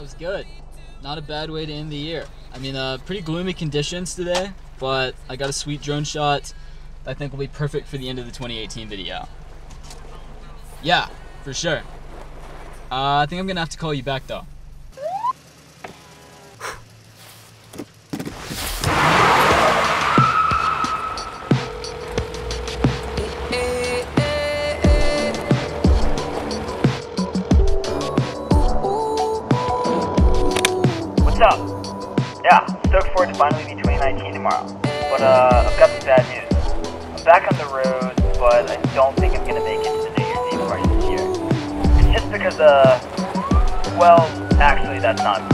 was good. Not a bad way to end the year. I mean, uh, pretty gloomy conditions today, but I got a sweet drone shot I think will be perfect for the end of the 2018 video. Yeah, for sure. Uh, I think I'm gonna have to call you back though. Up? Yeah, stoked for it to finally be 2019 tomorrow. But uh, I've got some bad news. I'm back on the road, but I don't think I'm gonna make it to the New Year's Eve party this year. It's just because, uh, well, actually, that's not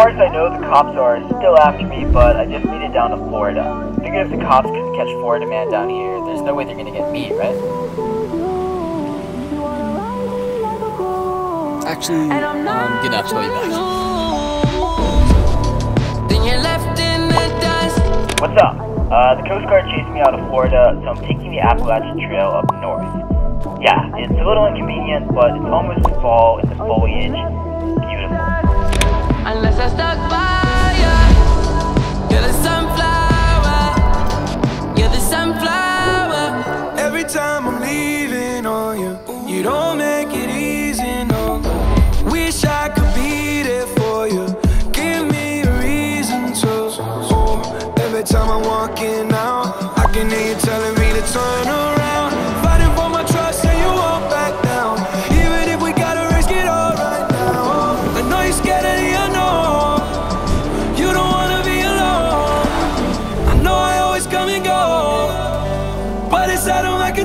far as I know, the cops are still after me, but I just made it down to Florida. Figured if the cops couldn't catch Florida man down here, there's no way they're gonna get me, right? Actually, I'm gonna have to call you back. Then you're left in the dust. What's up? Uh, the Coast Guard chased me out of Florida, so I'm taking the Appalachian Trail up north. Yeah, it's a little inconvenient, but it's almost fall and the foliage is beautiful. Unless I stuck by ya. You're the sunflower. You're the sunflower. Every time I'm leaving on you, you don't make it easy, no. Wish I could be there for you. Give me a reason to. Oh, every time out, I can hear you telling me to turn around.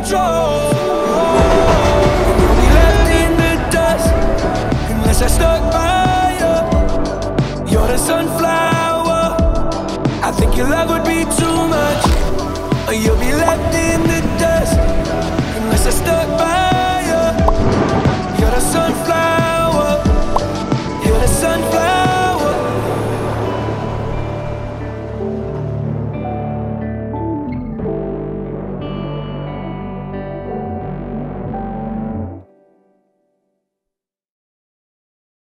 Control. You'll be left in the dust unless I stuck by you. You're the sunflower. I think your love would